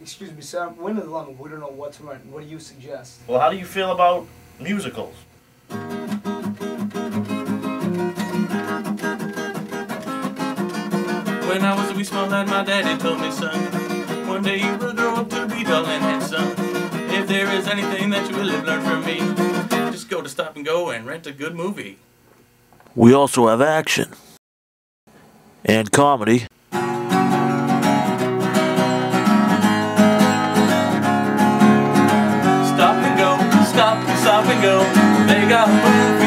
Excuse me, sir. We're in the London. We don't know what to rent. What do you suggest? Well, how do you feel about musicals? When I was a wee small lad, my daddy told me, son, one day you will grow up to be tall and handsome. If there is anything that you will have learned from me, just go to Stop-N-Go and rent a good movie. We also have action and comedy. Stop-N-Go. They got